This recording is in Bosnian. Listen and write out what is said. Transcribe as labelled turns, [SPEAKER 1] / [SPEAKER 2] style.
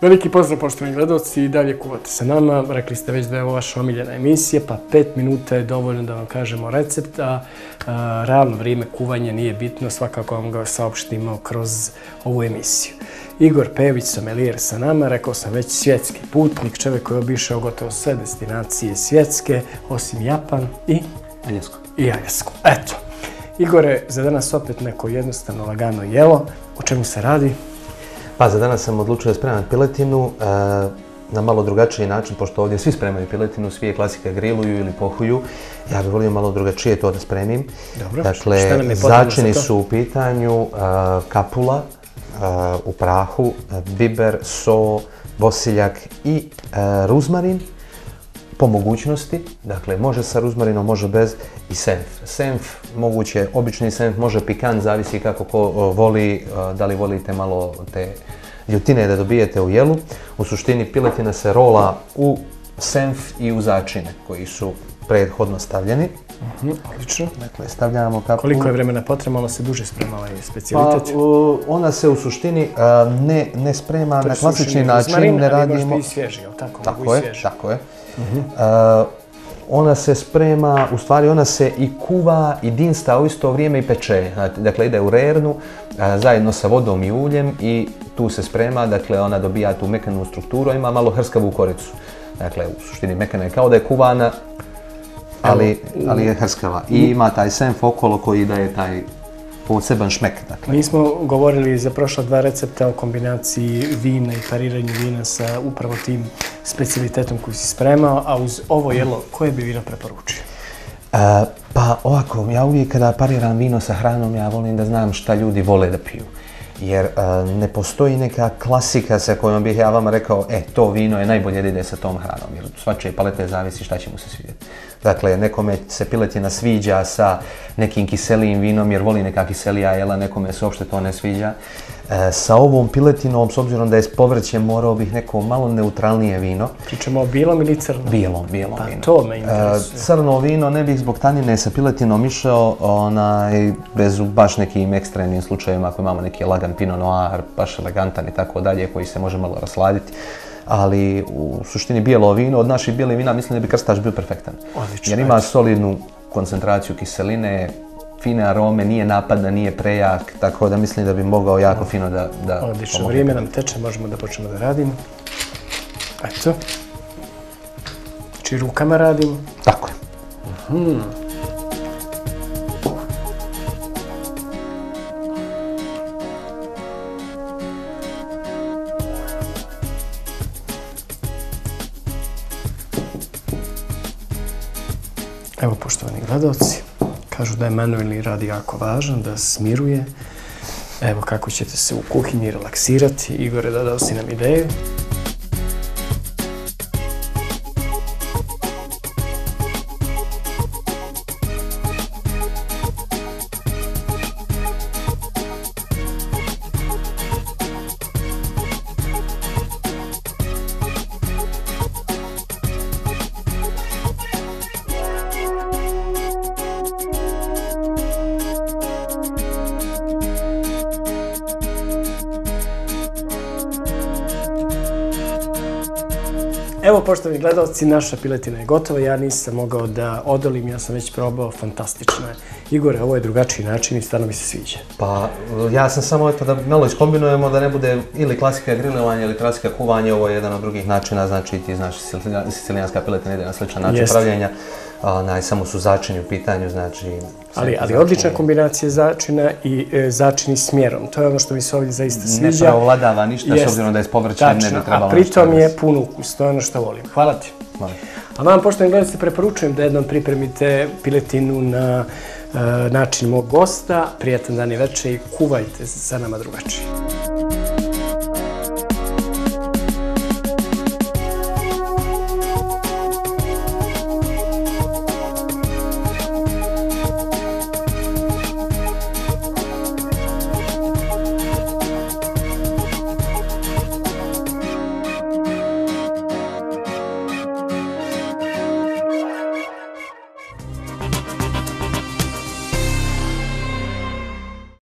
[SPEAKER 1] Veliki pozdrav poštovani gledalci i dalje kuvate sa nama. Rekli ste već da je ovo vaša omiljena emisija, pa pet minuta je dovoljno da vam kažemo recept, a, a realno vrijeme kuvanja nije bitno, svakako vam ga saopštimo kroz ovu emisiju. Igor Pević, somelijer sa nama, rekao sam već svjetski putnik, čovjek koji je obišao gotovo sve destinacije svjetske, osim Japan i...
[SPEAKER 2] Aljesku.
[SPEAKER 1] I Aljesku. Eto. Igore, za danas opet neko jednostavno lagano jelo. O čemu se radi?
[SPEAKER 2] Pa za danas sam odlučio spremati piletinu e, na malo drugačiji način, pošto ovdje svi spremaju piletinu, svi je klasika griluju ili pohuju. Ja bih volio malo drugačije to da spremim.
[SPEAKER 1] Dobro.
[SPEAKER 2] Dakle, začini su u pitanju e, kapula e, u prahu, biber, so, bosiljak i ruzmarin po mogućnosti, dakle može sa ruzmarinom, može bez i senf. Senf, moguće, obični senf, može pikan, zavisi kako ko voli, e, da li volite malo te ljutine da dobijete u jelu. U suštini piletina se rola u senf i u začine koji su prethodno stavljeni.
[SPEAKER 1] Uh -huh, odlično.
[SPEAKER 2] Dakle, stavljamo kako...
[SPEAKER 1] Koliko je vremena potrebno, ona se duže sprema ovaj specialitet?
[SPEAKER 2] Pa, ona se u suštini ne, ne sprema na klasični način, ne radimo...
[SPEAKER 1] Možda i svježi, ali tako?
[SPEAKER 2] Tako je, tako je. Uh, ona se sprema, u stvari ona se i kuva i dinsta u isto vrijeme i peče. Dakle, ide u rernu zajedno sa vodom i uljem i tu se sprema, dakle, ona dobija tu mekanu strukturu, ima malo hrskavu koricu. Dakle, u suštini mekana je kao da je kuvana, ali, ali je hrskava. I ima taj senf okolo koji daje taj poseban šmek. Dakle.
[SPEAKER 1] Mi smo govorili za prošla dva recepta o kombinaciji vina i pariranju vina sa upravo tim specialitetom koji si spremao, a uz ovo jelo, koje bi vino preporučio?
[SPEAKER 2] E, pa ovako, ja uvijek kada pariram vino sa hranom, ja volim da znam šta ljudi vole da piju. Jer a, ne postoji neka klasika sa kojom bih ja vama rekao, e, to vino je najbolje da ide sa tom hranom. Jer svačije palete zavisi šta će mu se svidjeti. Dakle, nekome se piletina sviđa sa nekim kiselijim vinom jer voli neka kiselija jela, nekome se uopšte to ne sviđa. E, sa ovom piletinom, s obzirom da je s povrćem, morao bih neko malo neutralnije vino.
[SPEAKER 1] Pričamo o bijelom ili crnom?
[SPEAKER 2] Bijelom, bijelom
[SPEAKER 1] pa,
[SPEAKER 2] vino.
[SPEAKER 1] to me interesuje.
[SPEAKER 2] E, crno vino ne bih zbog tanine sa piletinom išao onaj, bez baš nekim ekstremnim slučajima ako imamo neki lagan pinot noir, baš elegantan i tako dalje, koji se može malo rasladiti ali u suštini bijelo vino, od naših bijele vina mislim da bi krstač bio perfektan.
[SPEAKER 1] Odlično.
[SPEAKER 2] Jer ima solidnu koncentraciju kiseline, fine arome, nije napadna, nije prejak, tako da mislim da bi mogao jako fino da, da
[SPEAKER 1] Odlično, vrijeme nam teče, možemo da počnemo da radimo. Eto. Znači rukama radimo.
[SPEAKER 2] Tako je.
[SPEAKER 1] Hmm. Evo, poštovani gledalci, kažu da je manuelni rad jako važan, da smiruje. Evo kako ćete se u kuhinji relaksirati. Igore, je dao si nam ideju. Evo, poštovani gledalci, naša piletina je gotova. Ja nisam mogao da odolim, ja sam već probao, fantastično je. Igore, ovo je drugačiji način i stvarno mi se sviđa.
[SPEAKER 2] Pa, ja sam samo eto da malo iskombinujemo da ne bude ili klasika grilovanja ili klasika kuvanja, ovo je jedan od drugih načina, znači ti znaš, sicilijanska piletina ide na sličan način Jeste. pravljenja. Onaj, samo su začini u pitanju, znači...
[SPEAKER 1] Ali, ali odlična kombinacija začina i e, začini s mjerom. To je ono što mi se ovdje zaista sviđa.
[SPEAKER 2] Ne pravovladava ništa, Jest. s obzirom da je s povrćem, ne bi trebalo...
[SPEAKER 1] A pritom je pun ukus, to je ono što volim. Hvala ti.
[SPEAKER 2] Hvala.
[SPEAKER 1] A vam, poštovani gledalci, preporučujem da jednom pripremite piletinu na e, način mog gosta. Prijatan dan i večer i kuvajte za nama drugačije.